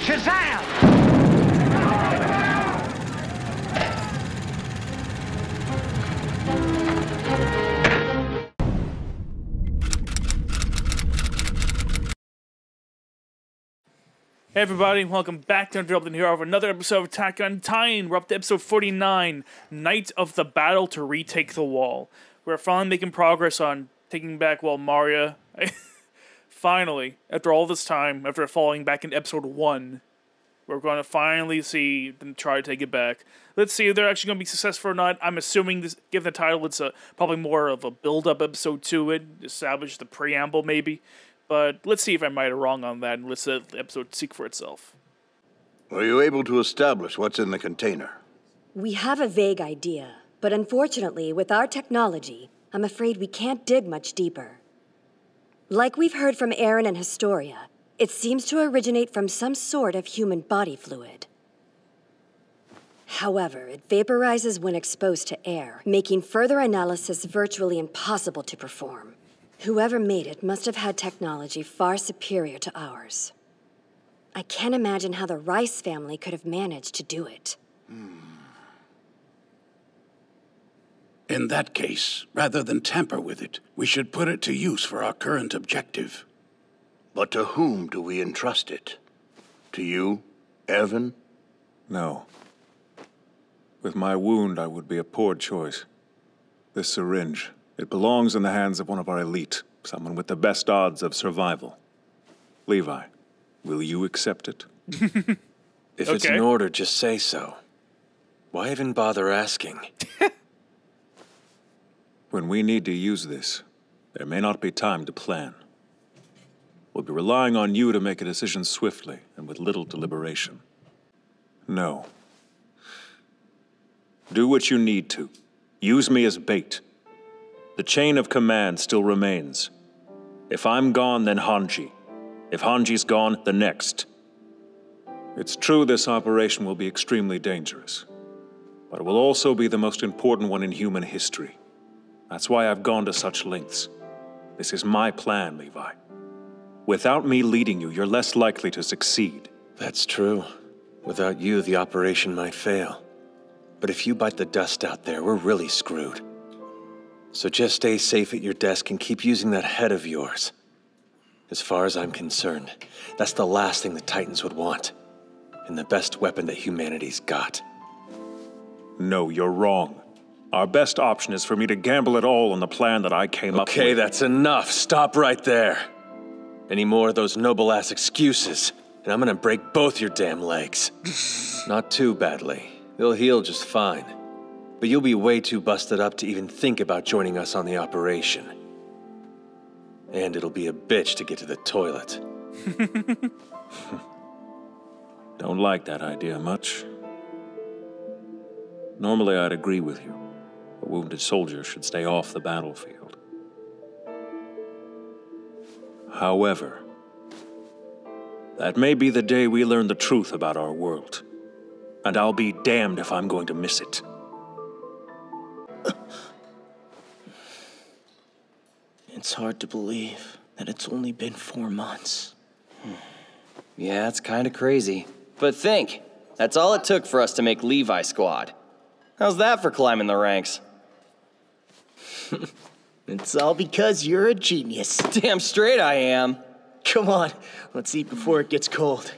Shazam! Hey everybody, welcome back to Interrupted Hero for another episode of Attack on Titan. We're up to episode 49, Night of the Battle to Retake the Wall. We're finally making progress on taking back, Wall Maria. finally, after all this time, after falling back in episode 1, we're going to finally see them try to take it back. Let's see if they're actually going to be successful or not. I'm assuming, this, given the title, it's a, probably more of a build-up episode to it, establish the preamble maybe. But let's see if I'm right or wrong on that, and let's let the episode speak for itself. Were you able to establish what's in the container? We have a vague idea, but unfortunately, with our technology, I'm afraid we can't dig much deeper. Like we've heard from Eren and Historia, it seems to originate from some sort of human body fluid. However, it vaporizes when exposed to air, making further analysis virtually impossible to perform. Whoever made it must have had technology far superior to ours. I can't imagine how the Reiss family could have managed to do it. Hmm. In that case, rather than tamper with it, we should put it to use for our current objective. But to whom do we entrust it? To you, Erwin? No. With my wound, I would be a poor choice. This syringe, it belongs in the hands of one of our elite, someone with the best odds of survival. Levi, will you accept it? If it's an order, just say so. Why even bother asking? When we need to use this, there may not be time to plan. We'll be relying on you to make a decision swiftly and with little deliberation. No. Do what you need to. Use me as bait. The chain of command still remains. If I'm gone, then Hanji. If Hanji's gone, the next. It's true this operation will be extremely dangerous, but it will also be the most important one in human history. That's why I've gone to such lengths. This is my plan, Levi. Without me leading you, you're less likely to succeed. That's true. Without you, the operation might fail. But if you bite the dust out there, we're really screwed. So just stay safe at your desk and keep using that head of yours. As far as I'm concerned, that's the last thing the Titans would want. And the best weapon that humanity's got. No, you're wrong. Our best option is for me to gamble it all on the plan that I came up with. Okay, that's enough. Stop right there. Any more of those noble ass excuses, and I'm gonna break both your damn legs. Not too badly. They'll heal just fine. But you'll be way too busted up to even think about joining us on the operation. And it'll be a bitch to get to the toilet. Don't like that idea much. Normally, I'd agree with you. A wounded soldiers should stay off the battlefield. However, that may be the day we learn the truth about our world. And I'll be damned if I'm going to miss it. It's hard to believe that it's only been four months. Hmm. Yeah, it's kind of crazy. But think, that's all it took for us to make Levi Squad. How's that for climbing the ranks? It's all because you're a genius. Damn straight I am. Come on, let's eat before it gets cold.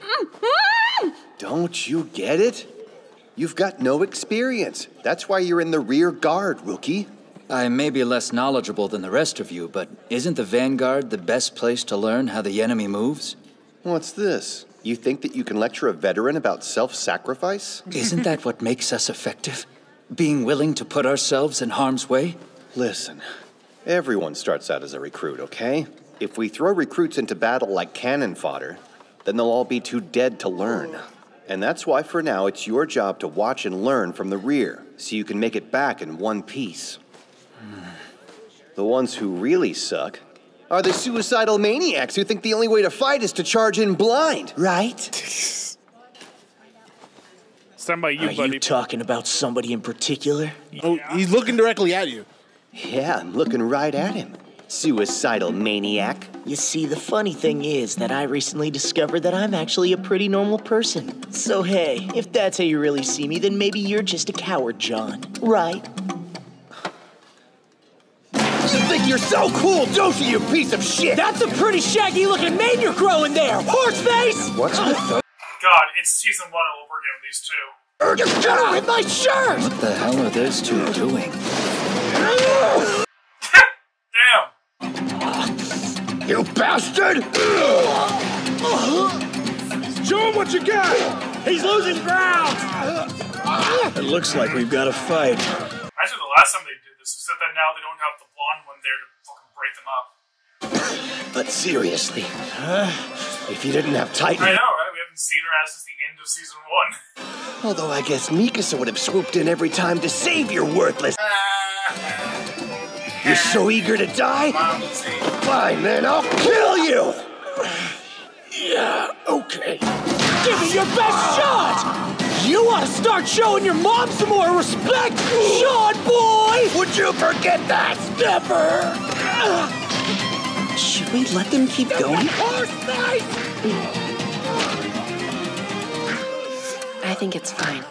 Don't you get it? You've got no experience. That's why you're in the rear guard, rookie. I may be less knowledgeable than the rest of you, but isn't the Vanguard the best place to learn how the enemy moves? What's this? You think that you can lecture a veteran about self sacrifice? Isn't that what makes us effective? Being willing to put ourselves in harm's way? Listen, everyone starts out as a recruit, okay? If we throw recruits into battle like cannon fodder, then they'll all be too dead to learn. And that's why for now it's your job to watch and learn from the rear so you can make it back in one piece. The ones who really suck are the suicidal maniacs who think the only way to fight is to charge in blind. Right? somebody you, Are buddy. you talking about somebody in particular? Oh, he's looking directly at you. Yeah, I'm looking right at him. suicidal maniac. You see, the funny thing is that I recently discovered that I'm actually a pretty normal person. So hey, if that's how you really see me, then maybe you're just a coward, Jean. Right? You think you're so cool, don't you, you piece of shit? That's a pretty shaggy looking mane you're growing there, horseface! What's with the... God, it's season one all over again these two. You're gonna rip my shirt! What the hell are those two doing? Damn! You bastard! Show him what you got! He's losing ground! It looks like we've got a fight. Imagine the last time they did this, except that now they don't have the blonde one there to fucking break them up. But seriously, if you didn't have Titan... I know, right? We haven't seen her as since the end of season one. Although I guess Mikasa would have swooped in every time to save your worthless... Ah, You're so eager to die? Fine, then I'll kill you! Yeah, okay. Give me your best shot! You ought to start showing your mom some more respect, Jean boy! Would you forget that? Never! Should we let them keep going? I think it's fine.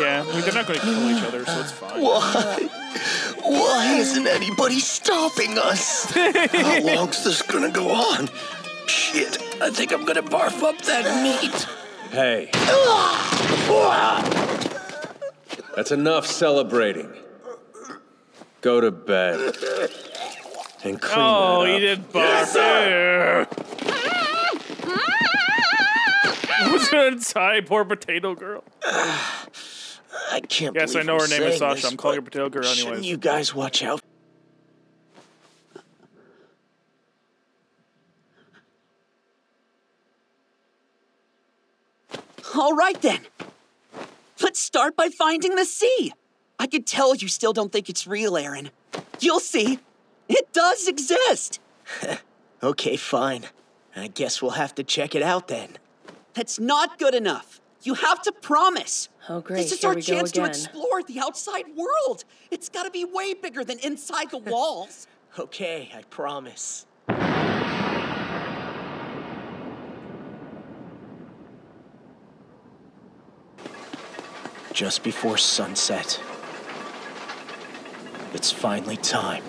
Yeah, I mean, they're not going to kill each other, so it's fine. Why? Why isn't anybody stopping us? How long's this gonna go on? Shit, I think I'm gonna barf up that meat. Hey, that's enough celebrating. Go to bed. And clean Oh, that he up. did barf. What's gonna tie poor potato girl? I can't Yes, I know her I'm name is Sasha. this, I'm calling her potato girl Shouldn't you guys watch out? All right then. Let's start by finding the sea. I can tell you still don't think it's real, Eren. You'll see. It does exist. Okay, fine. I guess we'll have to check it out then. That's not good enough. You have to promise. Oh, great. This is Here our chance to explore the outside world. It's got to be way bigger than inside the walls. Okay, I promise. Just before sunset. It's finally time.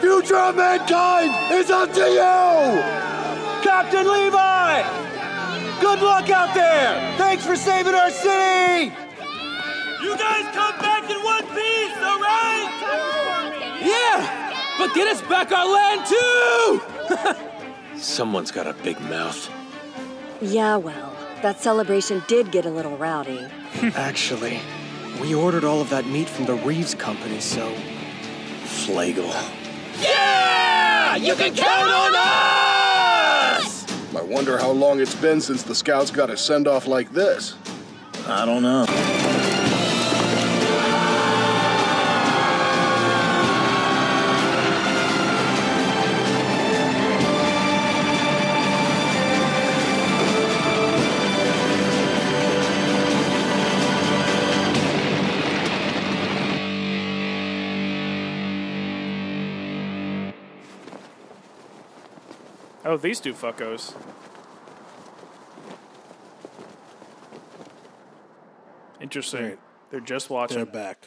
Future of mankind is up to you! Captain Levi! Good luck out there! Thanks for saving our city! You guys come back in one piece, all right? Yeah! But get us back our land too! Someone's got a big mouth. Yeah, well, that celebration did get a little rowdy. Actually, we ordered all of that meat from the Reeves Company, so. Flegel. Yeah! You can count on us! I wonder how long it's been since the scouts got a send off like this. I don't know. Oh, these two fuckos. Interesting. They're just watching. They're back.